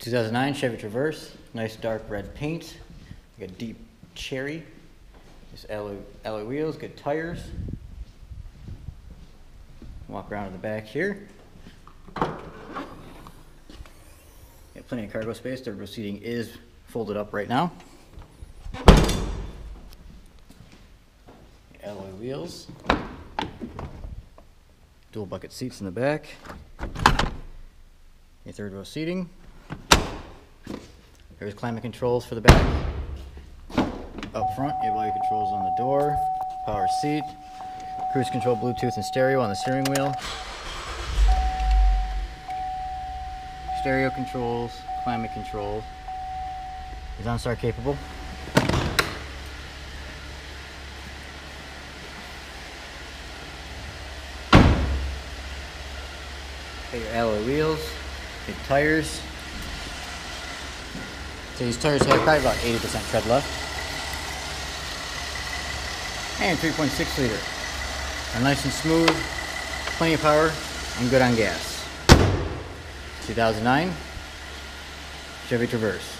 2009 Chevy Traverse, nice dark red paint, like a deep cherry. Just alloy, alloy wheels, good tires. Walk around to the back here. Got plenty of cargo space. The seating is folded up right now. Alloy wheels. Dual bucket seats in the back. Your third row seating. There's climate controls for the back. Up front, you have all your controls on the door, power seat, cruise control, Bluetooth, and stereo on the steering wheel. Stereo controls, climate controls. Is OnStar capable? Got your alloy wheels, big tires. So these tires have probably about 80% tread left. And 3.6 liter. Are nice and smooth, plenty of power, and good on gas. 2009 Chevy Traverse.